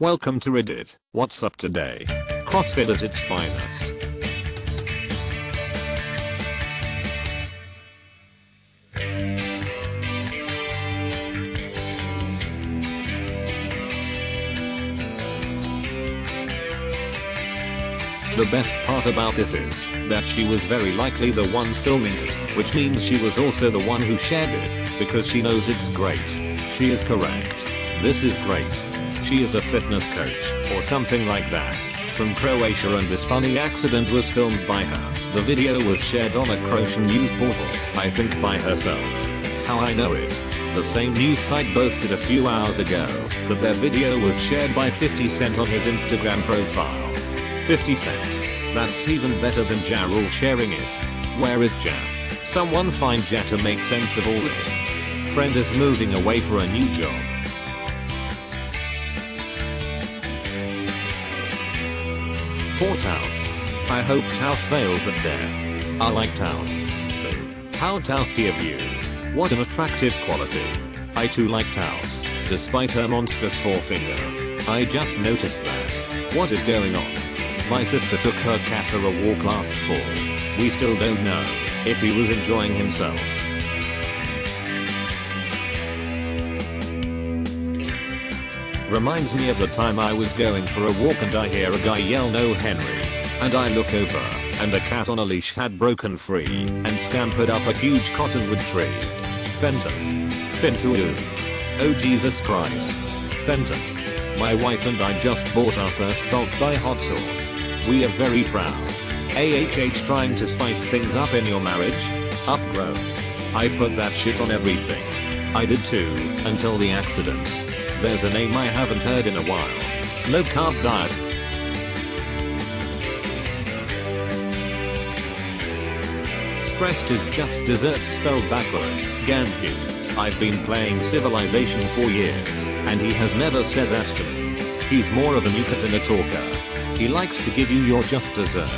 Welcome to Reddit. What's up today? CrossFit at its finest. The best part about this is that she was very likely the one filming it, which means she was also the one who shared it, because she knows it's great. She is correct. This is great. She is a fitness coach, or something like that, from Croatia and this funny accident was filmed by her. The video was shared on a Croatian news portal, I think by herself. How I know it. The same news site boasted a few hours ago that their video was shared by 50 Cent on his Instagram profile. 50 Cent. That's even better than Ja sharing it. Where is Ja? Someone find Ja to make sense of all this. Friend is moving away for a new job. Poor Taos. I hope Taos fails at there. I like Taos. How Taosty of you. What an attractive quality. I too like Taos, despite her monstrous forefinger. I just noticed that. What is going on? My sister took her cat for a walk last fall. We still don't know if he was enjoying himself. Reminds me of the time I was going for a walk and I hear a guy yell no Henry. And I look over, and a cat on a leash had broken free and scampered up a huge cottonwood tree. Fenton. Fentoo. Oh Jesus Christ. Fenton. My wife and I just bought our first bulk buy hot sauce. We are very proud. AHH trying to spice things up in your marriage? Upgrown. I put that shit on everything. I did too, until the accident. There's a name I haven't heard in a while. Low carb diet. Stressed is just dessert spelled backward. Ganpu. I've been playing Civilization for years, and he has never said that to me. He's more of a nuker than a talker. He likes to give you your just dessert.